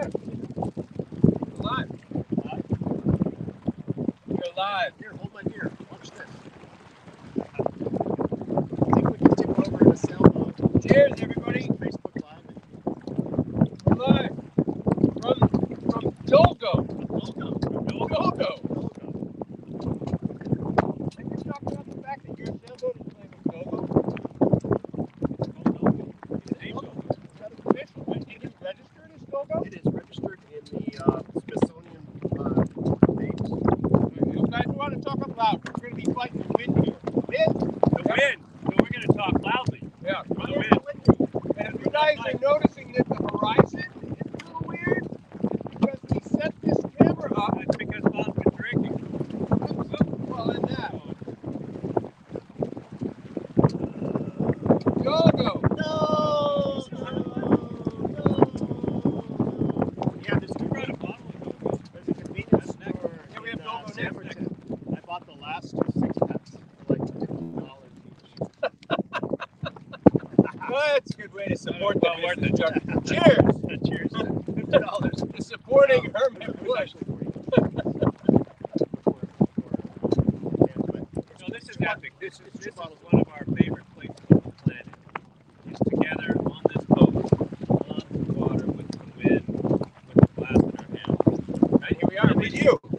there. You're live. You're live. You're the jar. Cheers! Cheers! Fifty dollars. Supporting Hermit Woods. So this is epic. This is this is one of our favorite places on the planet. Is together on this boat, on the water, with the wind, with the glass in our hands. Right here we are with you.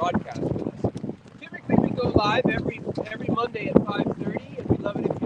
broadcast with us. Typically, we go live every every Monday at 5:30, and we love it if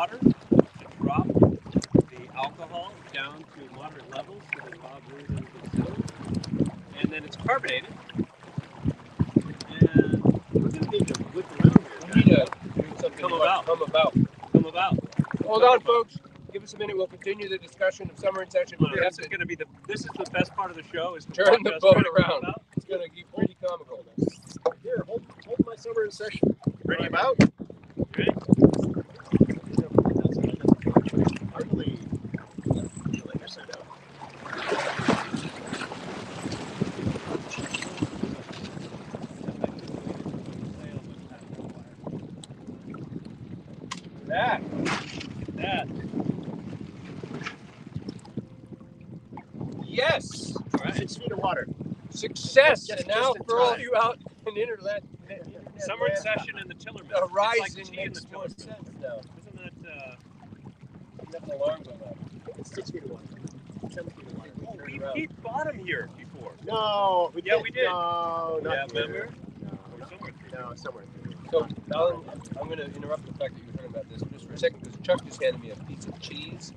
water to drop the alcohol down to moderate levels so that Bob doesn't get silly. And then it's carbonated. And We're gonna need to whip around here. We need to do something Come about- about. Come about. come about. Hold on, folks. Give us a minute. We'll continue the discussion of summer in session. We have This is going to be the. This is the best part of the show. Is to Turn the boat around. it's going to be pretty comical. Here, hold, hold my summer in session. Ready? about? Ready? Hardly. Let your side out. That. That. Yes. All right. Six feet of water. Success. Just- and now for all you out in internet. internet Summer land, session in the Tillerman. The horizon like in makes the more sense now. Isn't that? Uh, Alarm going off. It's six feet of water. Seven feet of water. oh, we around. bought here before. No, we Yeah, did. we did. No, Yeah, not here. remember? No, Or somewhere. no, somewhere. So, Alan, I'm going to interrupt the fact that you're talking about this just for a second because Chuck just handed me a piece of cheese.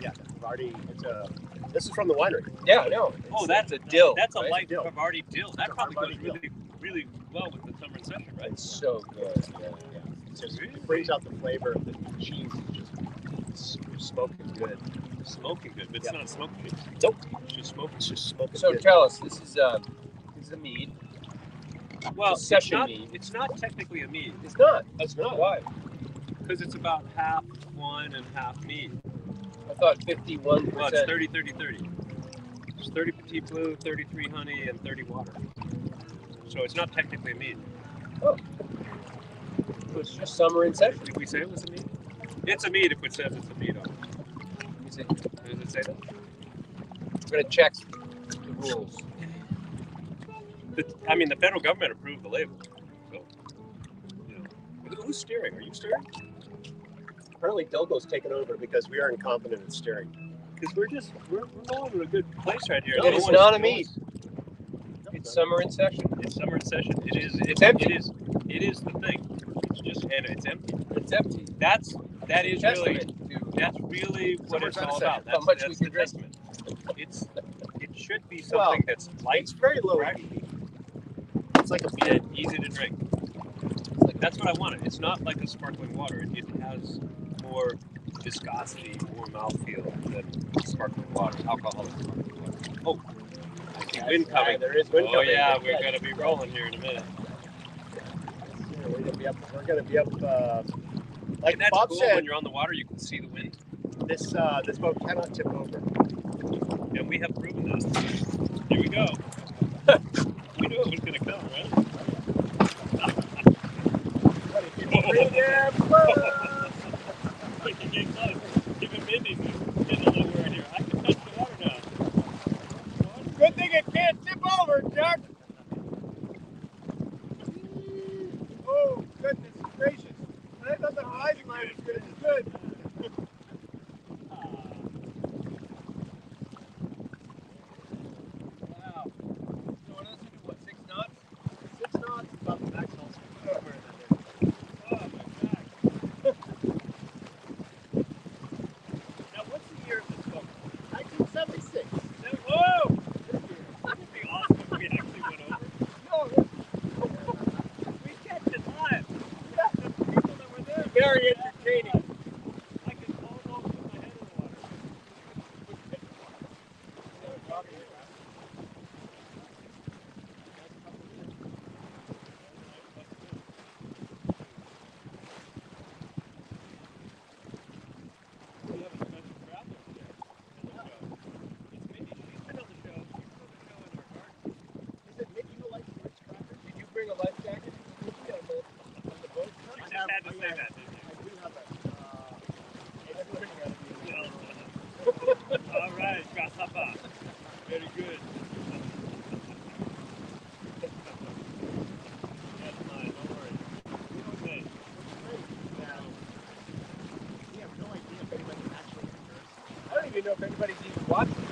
Yeah, I've. It's a. This is from the winery. Yeah, I know. Oh, that's a dill. That's a right? light Dill. Havarti dill. That It's probably goes really, really well with the summer in session, right? It's so good. Yeah. Yeah, it's just, it brings out the flavor of the cheese. Is just it's, it's smoking good. Smoking good, but it's Yeah. not smoking good. Nope. It's just smoking. It's just smoking So good. tell us, this is um, this is a mead. Well, It's session it's not, mead. It's not technically a mead It's not. That's not. Why? because it's about half wine and half mead. I thought 51 Well, it's percent. 30, 30, 30. It's 30 Petit Blue, 33 honey, and 30 water. So it's not technically a mead. Oh. It's just summer in session. Did we say it was a mead? It's a mead if it says it's a mead on it. Let me see. Does it say that? I'm going to check the rules. The, I mean, the federal government approved the label. So. Who's steering? Are you steering? Apparently, Dolgo's taken over because we are incompetent at steering. Because we're just, we're, we're going to a good place right here. No, it is not a mead. It's summer in session. It's summer in session. It is. It's, it's empty. It is. It is the thing. It's just and it's empty. It's empty. That's that is really that's really what it's all about. That's, much that's we can. It's it should be something well, that's light. It's very low. It's like a bit easy to drink. Like that's what I wanted. It's not like a sparkling water. It, has more viscosity, more mouthfeel than sparkling water, alcoholic sparkling water. Oh, I wind coming. there is wind oh, coming. Oh yeah, we're yeah. gonna be rolling here in a minute. Yeah, we're gonna be up. We're gonna be up. Uh, like that's Bob cool said, when you're on the water, you can see the wind. This uh, this boat cannot tip over, and we have proven that. Here we go. we knew it was going to come, right? Freedom! Freaking get close. Even Mindy, get a know if anybody's even watching.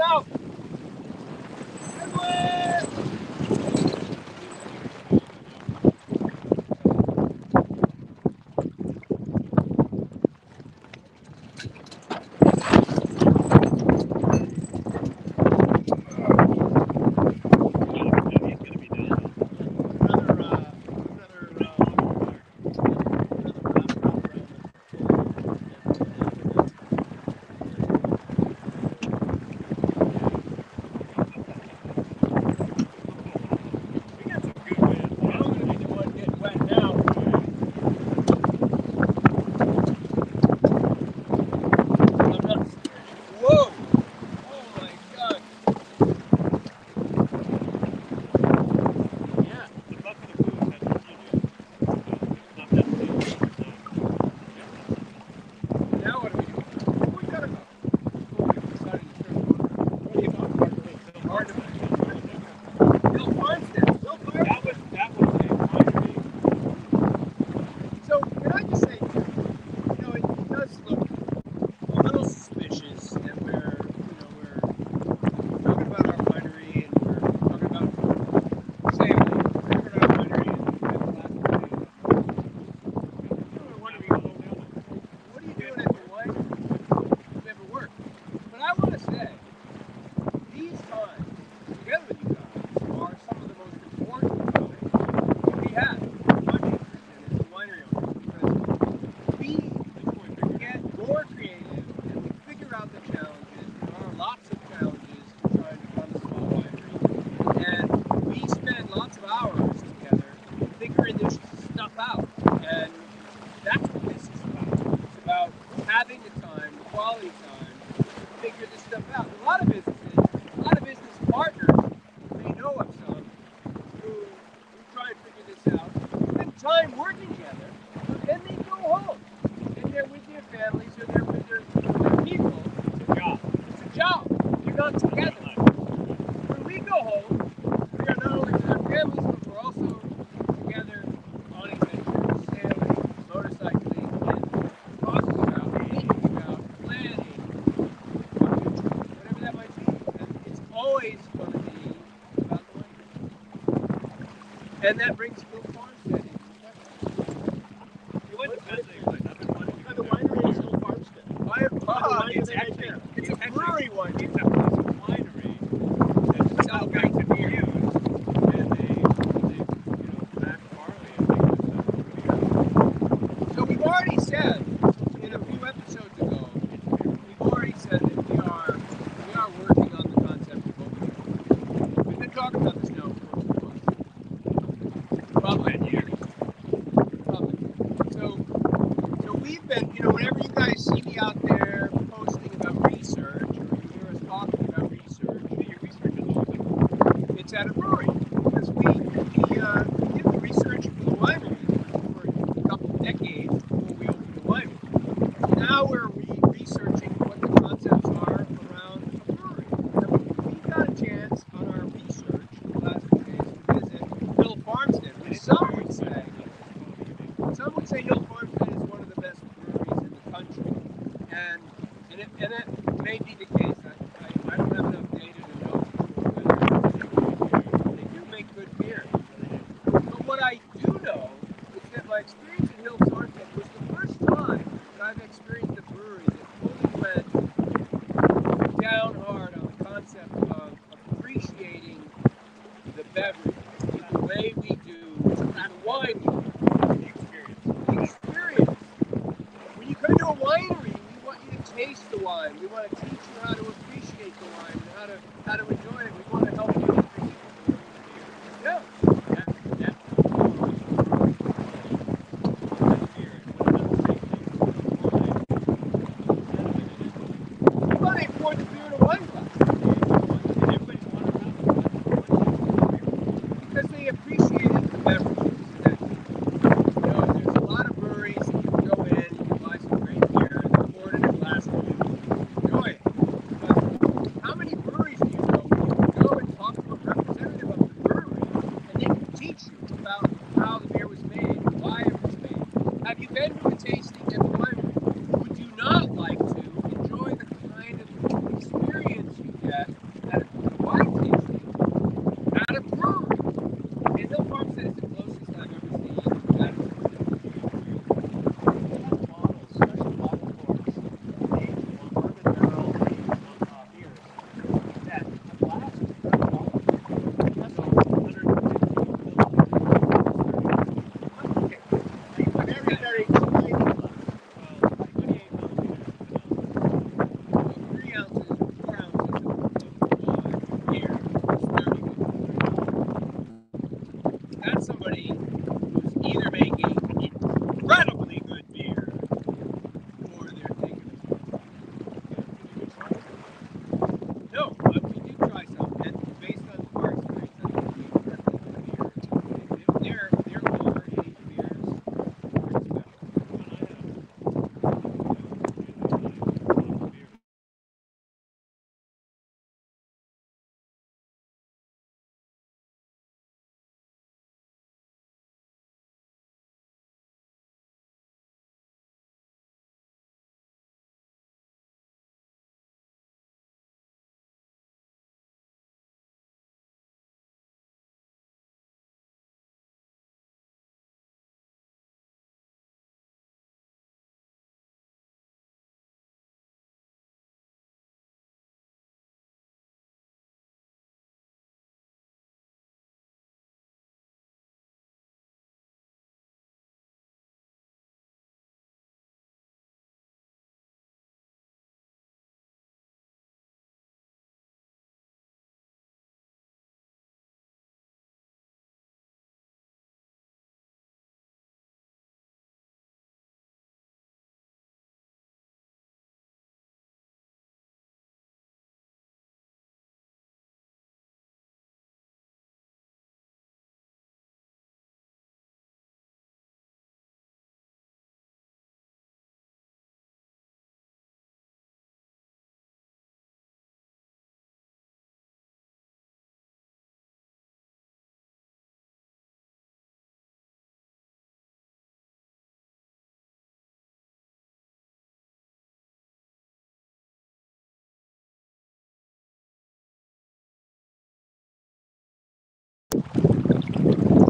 out. and that brings you know, whenever you guys see me out there,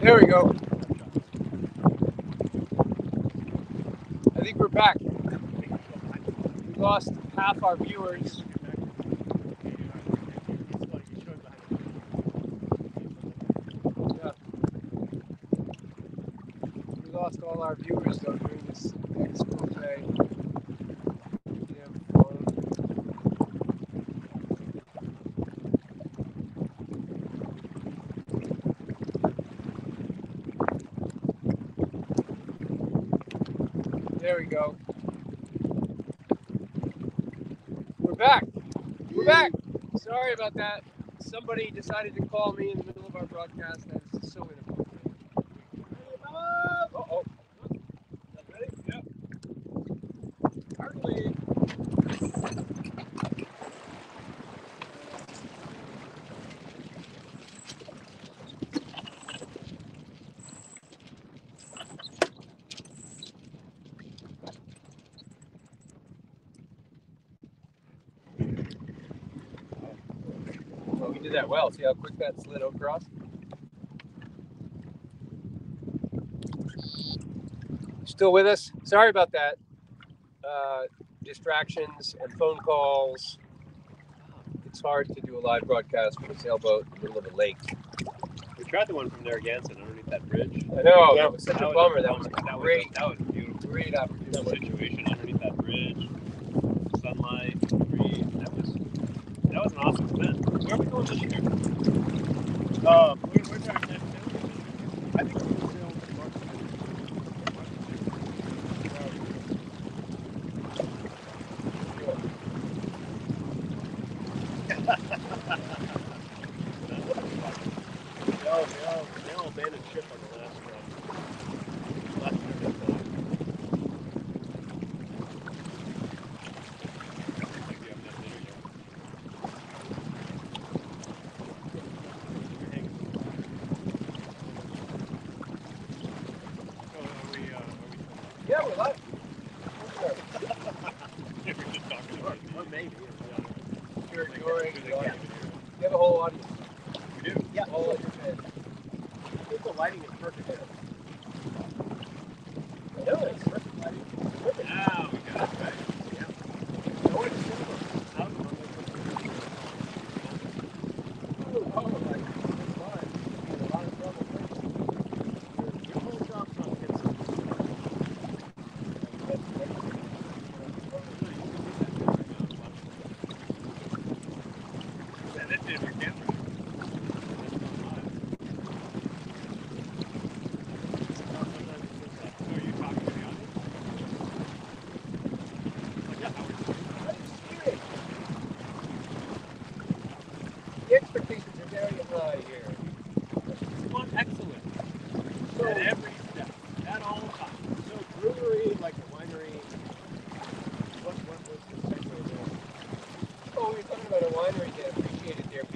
There we go. I think we're back. We lost half our viewers. Yeah. We lost all our viewers though during this next school day. about that. Somebody decided to call me in the middle of our broadcast. That's so well. See how quick that slid across? Still with us? Sorry about that. Uh, distractions and phone calls. It's hard to do a live broadcast from a sailboat in the middle of a lake. We tried the one from Narragansett underneath that bridge. I know. Yeah. That was such that a bummer. Was, that was, that was great. that was beautiful. Great opportunity. Situation Where are we going this year? Um,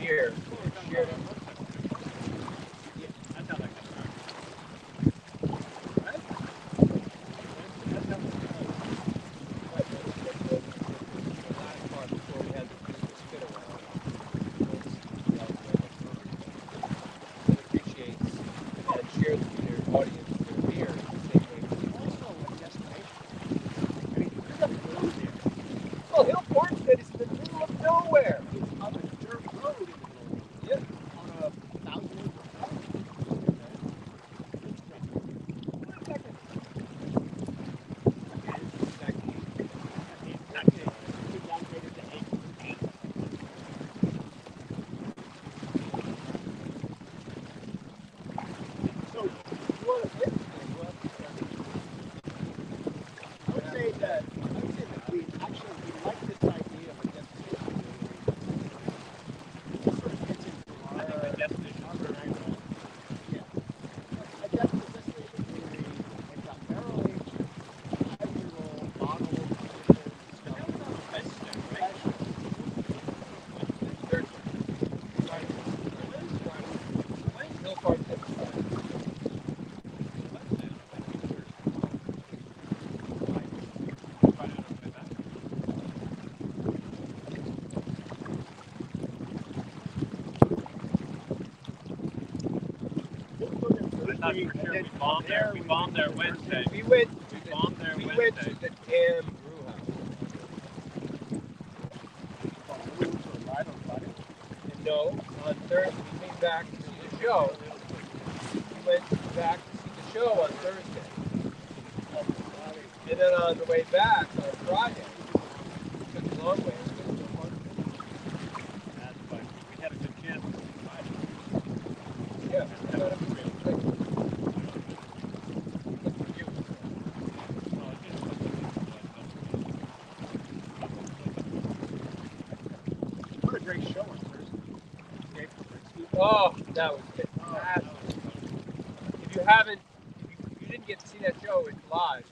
here. sure. we bombed there. We bombed there Wednesday. We went. We bombed there we Wednesday. We went to the damn no, on Thursday we came back to see the show. We went back to see the show on Thursday. And then on the way back on Friday, we took a long way. that was. If you haven't, if you, you didn't get to see that show, it's live.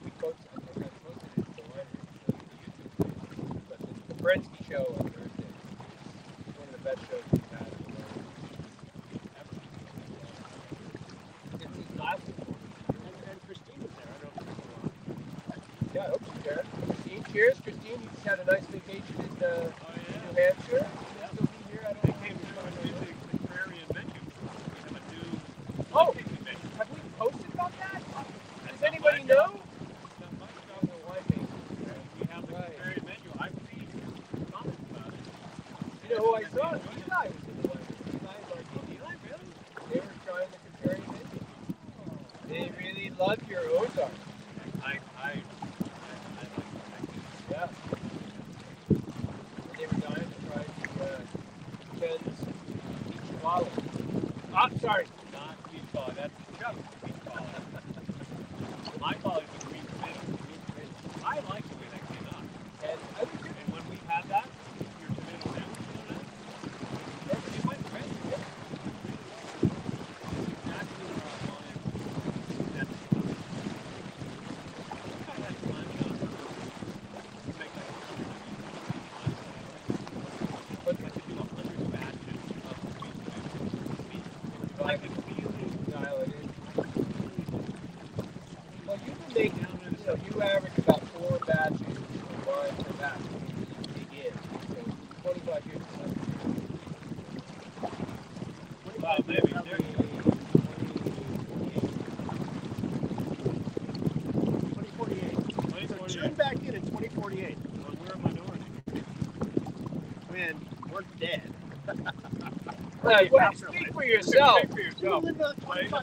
tell you, speak for yourself. Speak for yourself.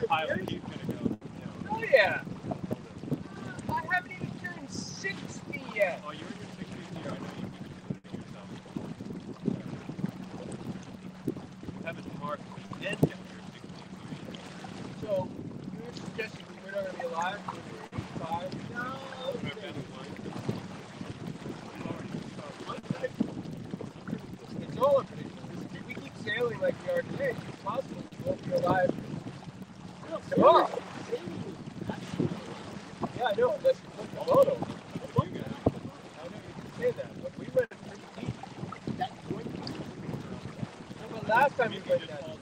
Pilot, go. Oh, yeah. scaling like we are today, it's possible you won't be alive tomorrow. Yeah, I know, unless you took the photo. I know you can say that, but we went pretty deep. Last time we went that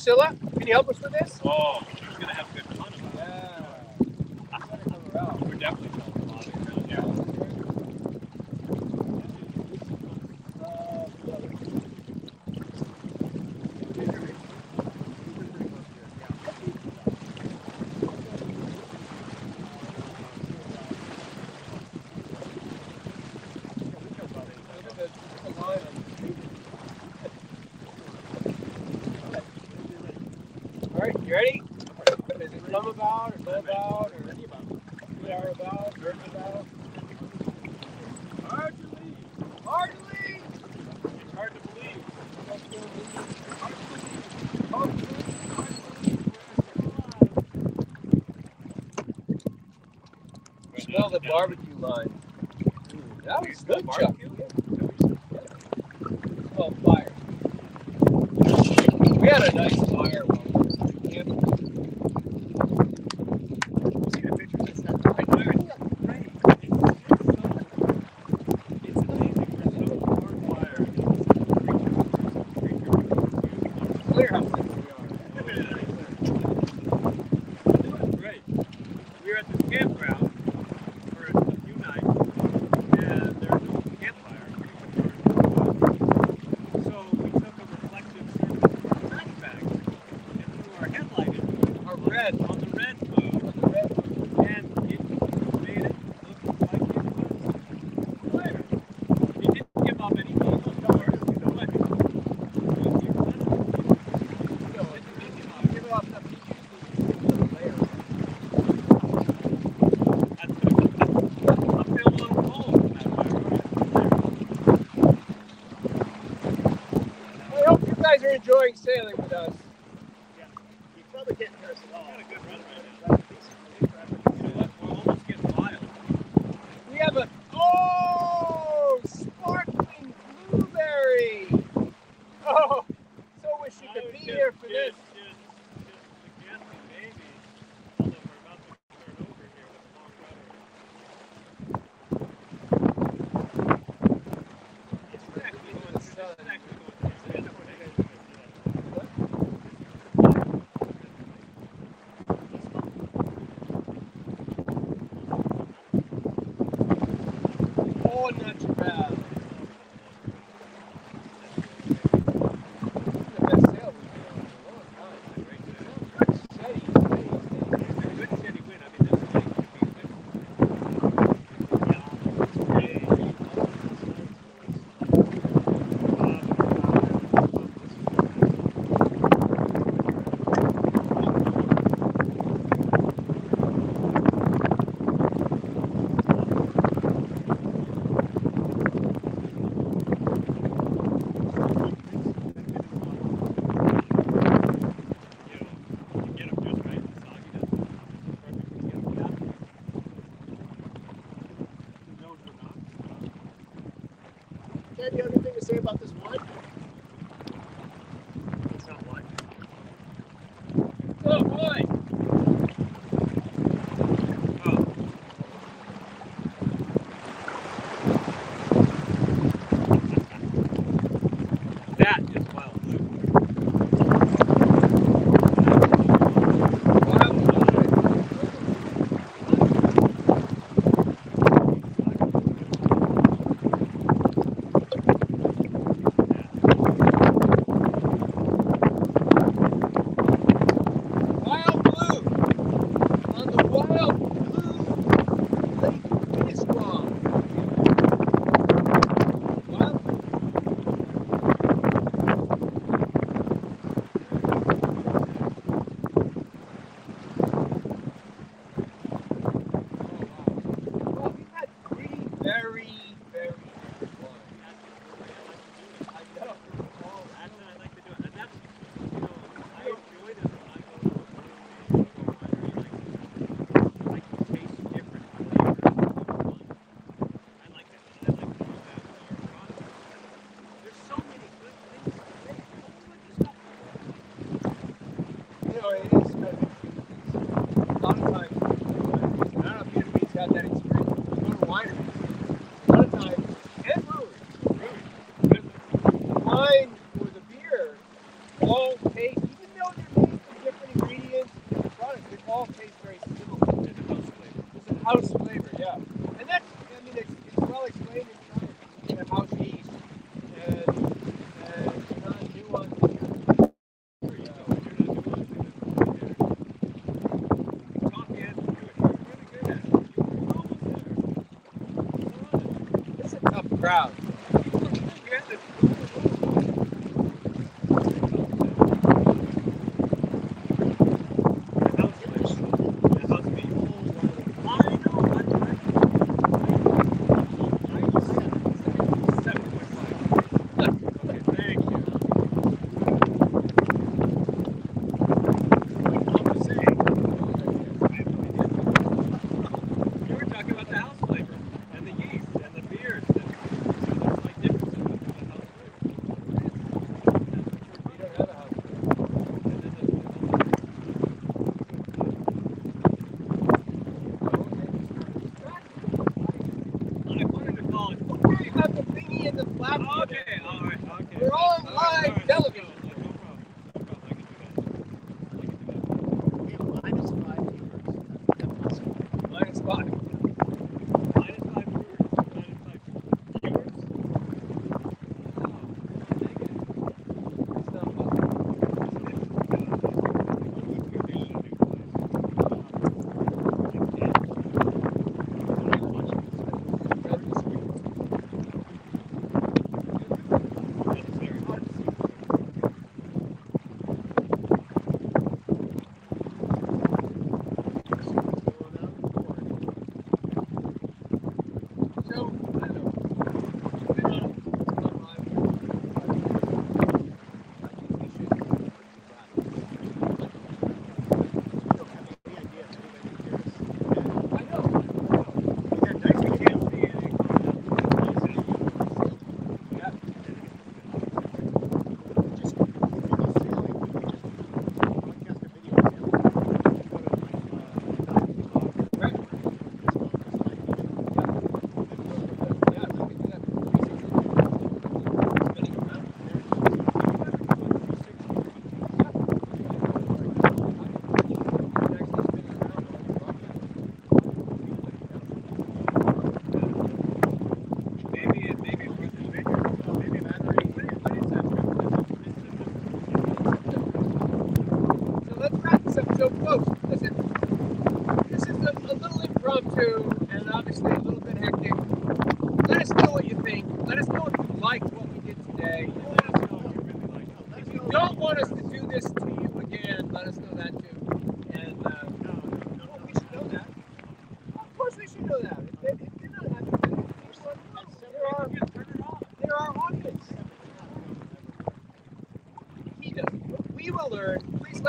Priscilla? Can you help us with this? Oh. You ready? Is it about or about? you're enjoying sailing with us. Ted, you have anything to say about this one? It's not one. Oh boy!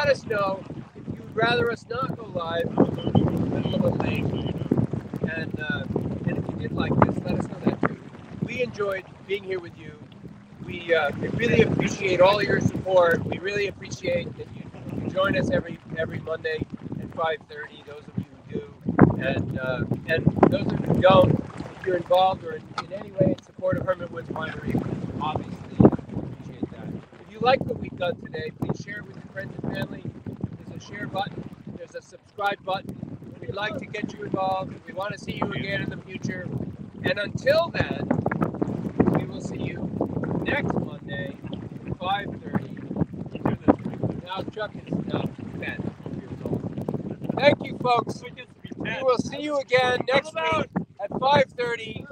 Let us know if you'd rather us not go live. Been a little bit late, and uh, and if you did like this, let us know that too. We enjoyed being here with you. We, uh, we really appreciate all your support. We really appreciate that you, join us every every Monday at 5:30. Those of you who do, and uh, and those of you who don't, if you're involved or in, in any way in support of Hermit Woods Winery, obviously appreciate that. If you like what we've done today, please share it with your friends and family. There's a share button. There's a subscribe button. We'd like to get you involved. We want to see you again in the future. And until then, we will see you next Monday, 5.30. Now Chuck is now 10 years old. Thank you, folks. We just be We 10. will see you again next week at 5.30.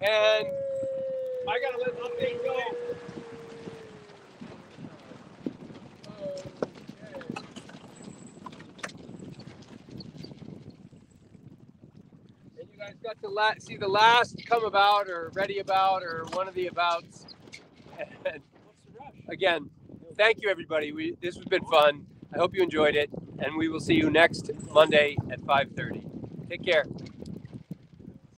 And I gotta let the thing go. And you guys got to la- see the last come about or ready about or one of the abouts. And again, thank you everybody. We this has been fun. I hope you enjoyed it, and we will see you next Monday at 5:30. Take care.